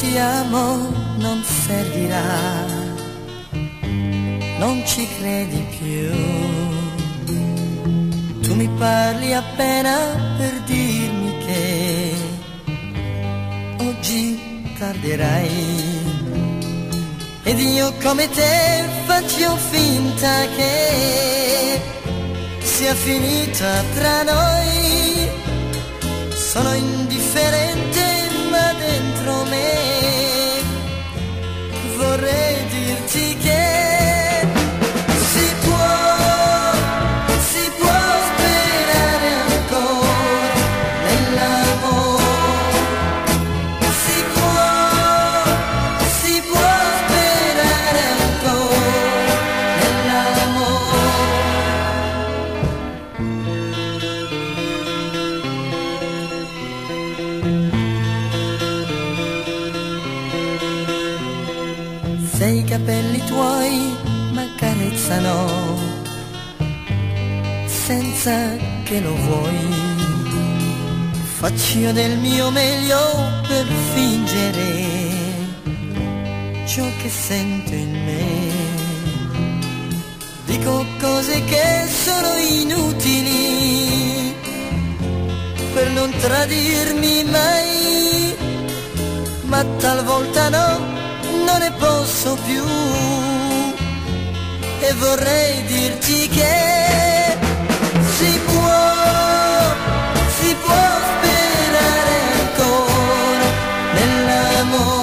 parliamo non servirà, non ci credi più. Tu mi parli appena per dirmi che oggi tarderai. Ed io come te faccio finta che sia finita tra noi. Sono indifferente i capelli tuoi m'accarezzano senza che lo vuoi. Faccio io del mio meglio per fingere ciò che sento in me. Dico cose che sono inutili per non tradirmi mai, ma talvolta no, non ne posso più. E vorrei dirti che si può, si può sperare ancora nell'amore.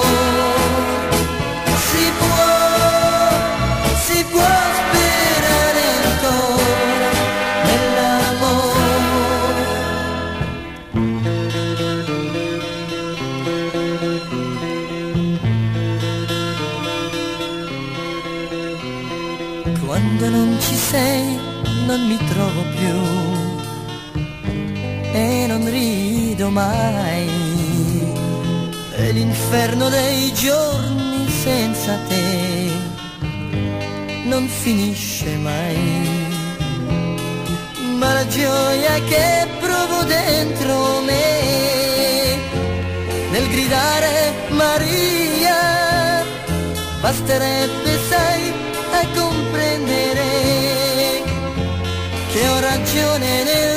Quando non ci sei non mi trovo più e non rido mai. È l'inferno dei giorni senza te non finisce mai. Ma la gioia che provo dentro me nel gridare Maria basterebbe sai a comprendere che ho ragione nel